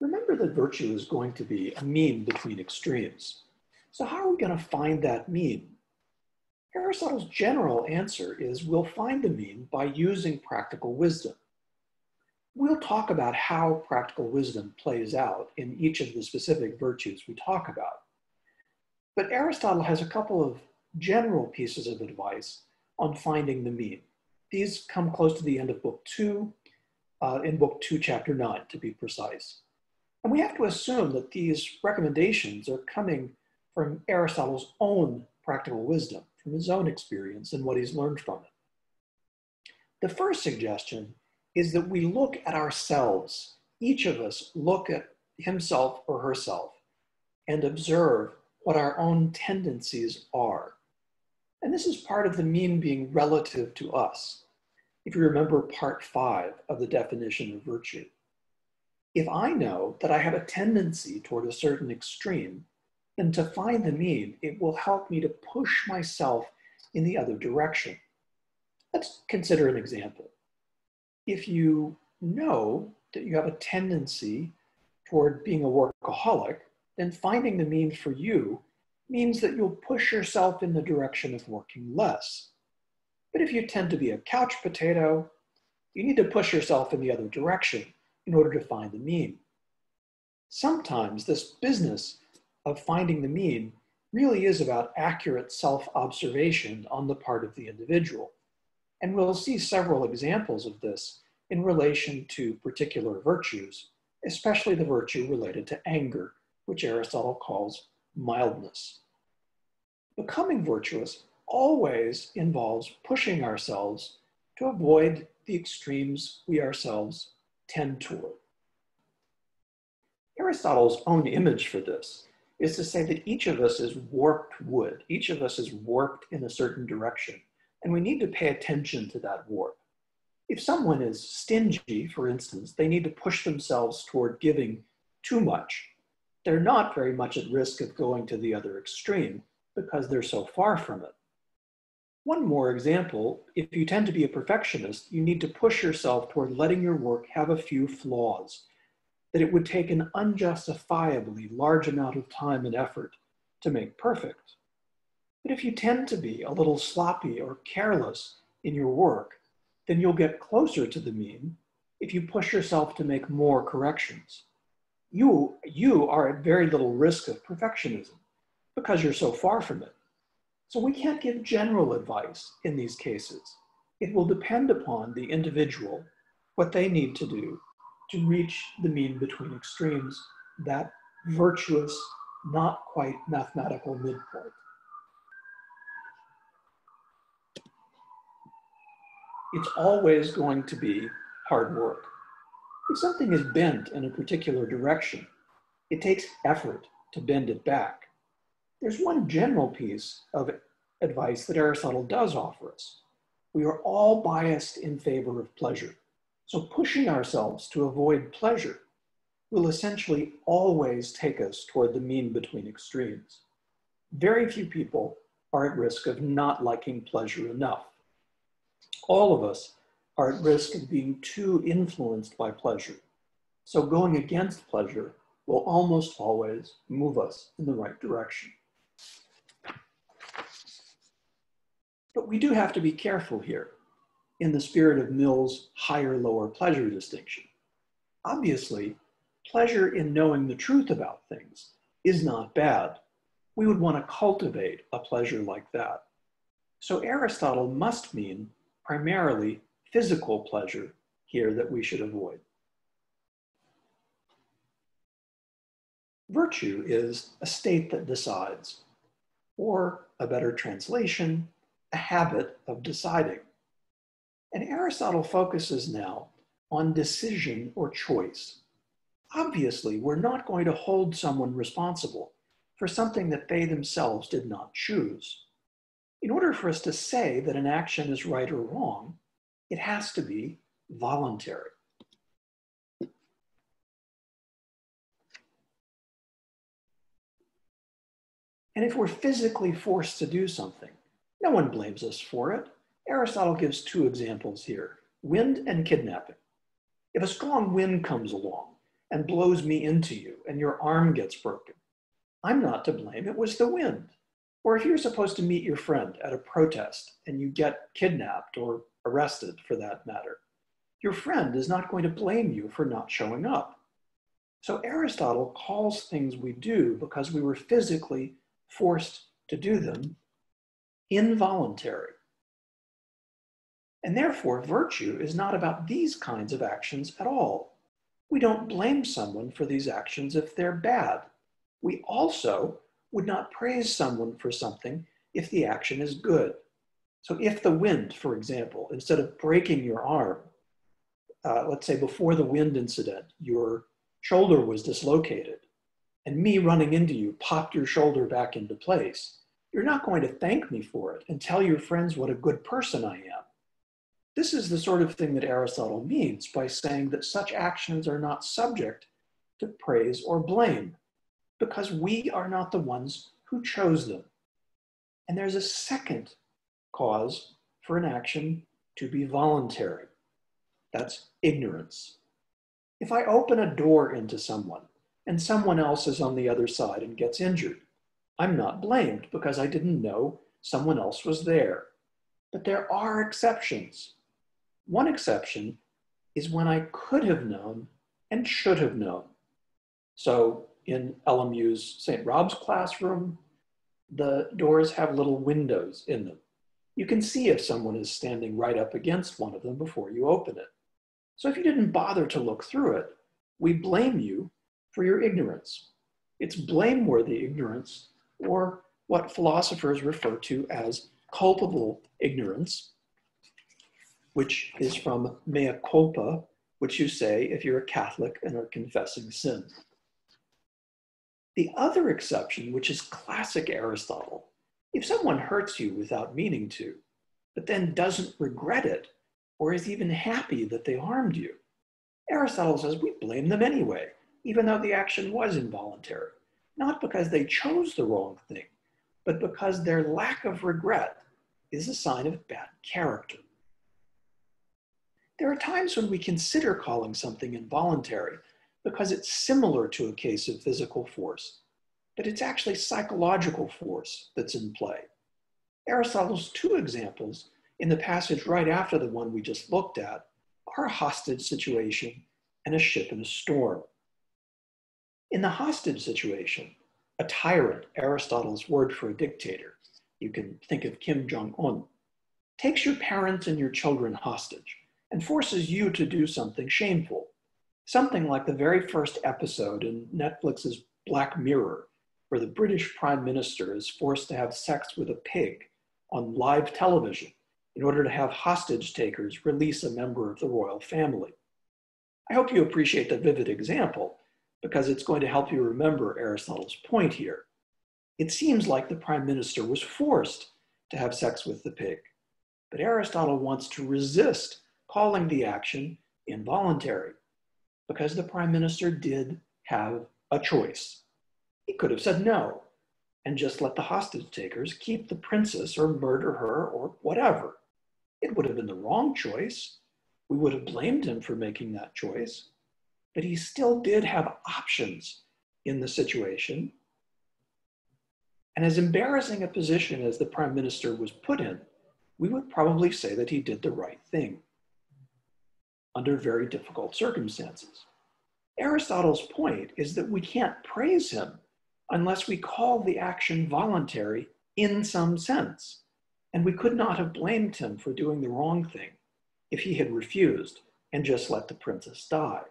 Remember that virtue is going to be a mean between extremes. So how are we going to find that mean? Aristotle's general answer is we'll find the mean by using practical wisdom. We'll talk about how practical wisdom plays out in each of the specific virtues we talk about. But Aristotle has a couple of general pieces of advice on finding the mean. These come close to the end of book two, uh, in book two, chapter nine, to be precise. And we have to assume that these recommendations are coming from Aristotle's own practical wisdom, from his own experience and what he's learned from it. The first suggestion is that we look at ourselves. Each of us look at himself or herself and observe what our own tendencies are. And this is part of the mean being relative to us. If you remember part five of the definition of virtue, if I know that I have a tendency toward a certain extreme, then to find the mean, it will help me to push myself in the other direction. Let's consider an example. If you know that you have a tendency toward being a workaholic, then finding the mean for you means that you'll push yourself in the direction of working less. But if you tend to be a couch potato, you need to push yourself in the other direction in order to find the mean. Sometimes this business of finding the mean really is about accurate self-observation on the part of the individual. And we'll see several examples of this in relation to particular virtues, especially the virtue related to anger, which Aristotle calls mildness. Becoming virtuous always involves pushing ourselves to avoid the extremes we ourselves tend toward. Aristotle's own image for this is to say that each of us is warped wood. Each of us is warped in a certain direction, and we need to pay attention to that warp. If someone is stingy, for instance, they need to push themselves toward giving too much. They're not very much at risk of going to the other extreme because they're so far from it. One more example, if you tend to be a perfectionist, you need to push yourself toward letting your work have a few flaws, that it would take an unjustifiably large amount of time and effort to make perfect. But if you tend to be a little sloppy or careless in your work, then you'll get closer to the mean if you push yourself to make more corrections. You, you are at very little risk of perfectionism because you're so far from it. So we can't give general advice in these cases. It will depend upon the individual, what they need to do to reach the mean between extremes, that virtuous, not quite mathematical midpoint. It's always going to be hard work. If something is bent in a particular direction, it takes effort to bend it back. There's one general piece of advice that Aristotle does offer us. We are all biased in favor of pleasure. So pushing ourselves to avoid pleasure will essentially always take us toward the mean between extremes. Very few people are at risk of not liking pleasure enough. All of us are at risk of being too influenced by pleasure. So going against pleasure will almost always move us in the right direction. But we do have to be careful here in the spirit of Mill's higher lower pleasure distinction. Obviously, pleasure in knowing the truth about things is not bad. We would want to cultivate a pleasure like that. So Aristotle must mean primarily physical pleasure here that we should avoid. Virtue is a state that decides, or a better translation, a habit of deciding. And Aristotle focuses now on decision or choice. Obviously, we're not going to hold someone responsible for something that they themselves did not choose. In order for us to say that an action is right or wrong, it has to be voluntary. And if we're physically forced to do something, no one blames us for it. Aristotle gives two examples here, wind and kidnapping. If a strong wind comes along and blows me into you and your arm gets broken. I'm not to blame, it was the wind. Or if you're supposed to meet your friend at a protest and you get kidnapped or arrested for that matter, your friend is not going to blame you for not showing up. So Aristotle calls things we do because we were physically forced to do them involuntary. And therefore, virtue is not about these kinds of actions at all. We don't blame someone for these actions if they're bad. We also would not praise someone for something if the action is good. So if the wind, for example, instead of breaking your arm, uh, let's say before the wind incident, your shoulder was dislocated, and me running into you popped your shoulder back into place, you're not going to thank me for it and tell your friends what a good person I am. This is the sort of thing that Aristotle means by saying that such actions are not subject to praise or blame because we are not the ones who chose them. And there's a second cause for an action to be voluntary. That's ignorance. If I open a door into someone and someone else is on the other side and gets injured, I'm not blamed because I didn't know someone else was there. But there are exceptions. One exception is when I could have known and should have known. So in LMU's St. Rob's classroom, the doors have little windows in them. You can see if someone is standing right up against one of them before you open it. So if you didn't bother to look through it, we blame you for your ignorance. It's blameworthy ignorance, or what philosophers refer to as culpable ignorance, which is from mea culpa, which you say if you're a Catholic and are confessing sin. The other exception, which is classic Aristotle, if someone hurts you without meaning to, but then doesn't regret it, or is even happy that they harmed you, Aristotle says we blame them anyway, even though the action was involuntary, not because they chose the wrong thing, but because their lack of regret is a sign of bad character. There are times when we consider calling something involuntary because it's similar to a case of physical force, but it's actually psychological force that's in play. Aristotle's two examples in the passage right after the one we just looked at are a hostage situation and a ship in a storm. In the hostage situation, a tyrant, Aristotle's word for a dictator, you can think of Kim Jong un, takes your parents and your children hostage and forces you to do something shameful something like the very first episode in Netflix's Black Mirror, where the British Prime Minister is forced to have sex with a pig on live television in order to have hostage takers release a member of the royal family. I hope you appreciate the vivid example because it's going to help you remember Aristotle's point here. It seems like the prime minister was forced to have sex with the pig, but Aristotle wants to resist calling the action involuntary because the prime minister did have a choice. He could have said no and just let the hostage takers keep the princess or murder her or whatever. It would have been the wrong choice. We would have blamed him for making that choice. But he still did have options in the situation. And as embarrassing a position as the prime minister was put in, we would probably say that he did the right thing under very difficult circumstances. Aristotle's point is that we can't praise him unless we call the action voluntary in some sense. And we could not have blamed him for doing the wrong thing if he had refused and just let the princess die.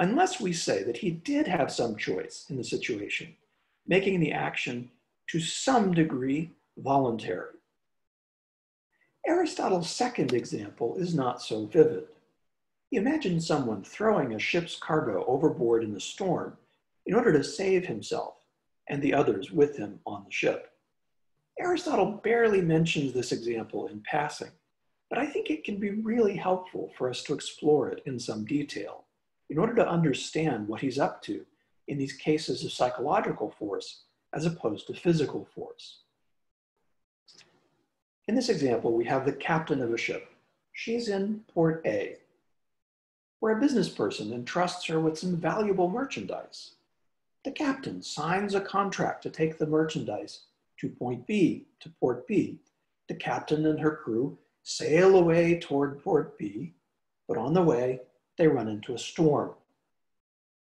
Unless we say that he did have some choice in the situation, making the action to some degree voluntary. Aristotle's second example is not so vivid. Imagine someone throwing a ship's cargo overboard in the storm in order to save himself and the others with him on the ship. Aristotle barely mentions this example in passing, but I think it can be really helpful for us to explore it in some detail in order to understand what he's up to in these cases of psychological force as opposed to physical force. In this example, we have the captain of a ship. She's in port A where a business person entrusts her with some valuable merchandise. The captain signs a contract to take the merchandise to point B, to port B. The captain and her crew sail away toward port B, but on the way, they run into a storm.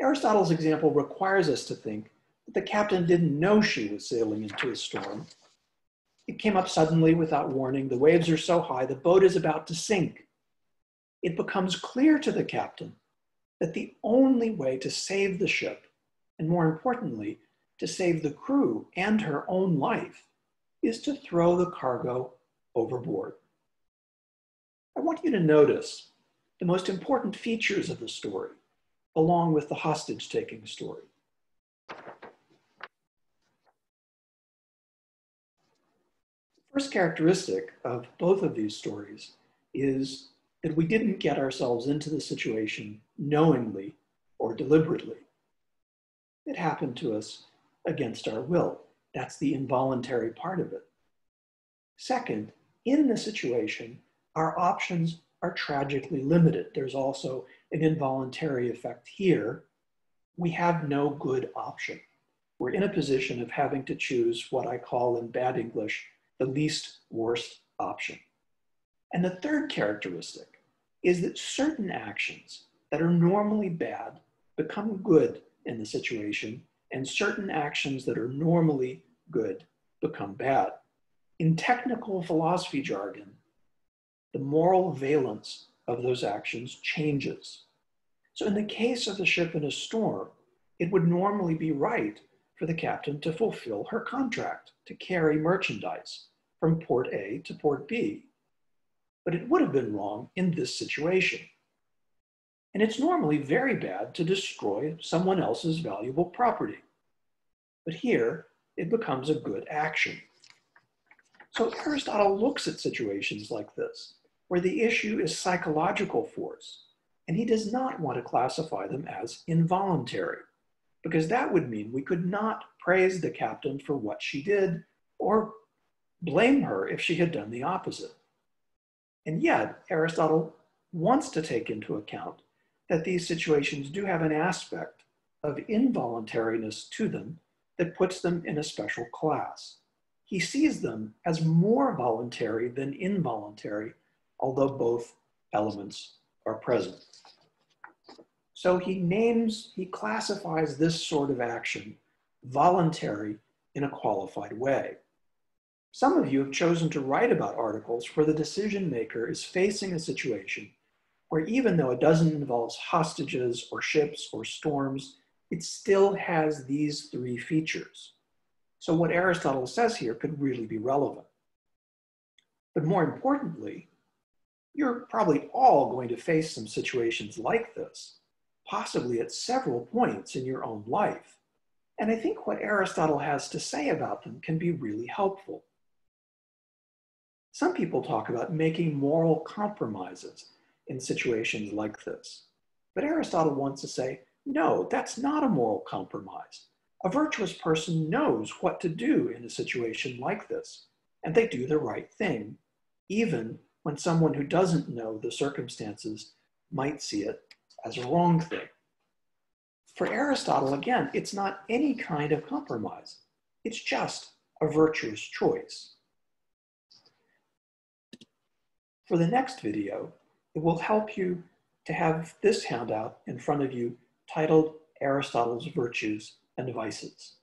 Aristotle's example requires us to think that the captain didn't know she was sailing into a storm. It came up suddenly without warning. The waves are so high, the boat is about to sink. It becomes clear to the captain that the only way to save the ship, and more importantly, to save the crew and her own life, is to throw the cargo overboard. I want you to notice the most important features of the story, along with the hostage taking story. The first characteristic of both of these stories is that we didn't get ourselves into the situation knowingly or deliberately. It happened to us against our will. That's the involuntary part of it. Second, in the situation, our options are tragically limited. There's also an involuntary effect here. We have no good option. We're in a position of having to choose what I call in bad English the least worst option. And the third characteristic is that certain actions that are normally bad become good in the situation, and certain actions that are normally good become bad. In technical philosophy jargon, the moral valence of those actions changes. So, in the case of the ship in a storm, it would normally be right for the captain to fulfill her contract to carry merchandise from port A to port B. But it would have been wrong in this situation. And it's normally very bad to destroy someone else's valuable property. But here, it becomes a good action. So Aristotle looks at situations like this, where the issue is psychological force, and he does not want to classify them as involuntary, because that would mean we could not praise the captain for what she did or blame her if she had done the opposite. And yet, Aristotle wants to take into account that these situations do have an aspect of involuntariness to them that puts them in a special class. He sees them as more voluntary than involuntary, although both elements are present. So he names, he classifies this sort of action voluntary in a qualified way. Some of you have chosen to write about articles where the decision maker is facing a situation where even though it doesn't involve hostages or ships or storms, it still has these three features. So what Aristotle says here could really be relevant. But more importantly, you're probably all going to face some situations like this, possibly at several points in your own life. And I think what Aristotle has to say about them can be really helpful. Some people talk about making moral compromises in situations like this. But Aristotle wants to say, no, that's not a moral compromise. A virtuous person knows what to do in a situation like this, and they do the right thing, even when someone who doesn't know the circumstances might see it as a wrong thing. For Aristotle, again, it's not any kind of compromise. It's just a virtuous choice. For the next video, it will help you to have this handout in front of you titled Aristotle's Virtues and Vices.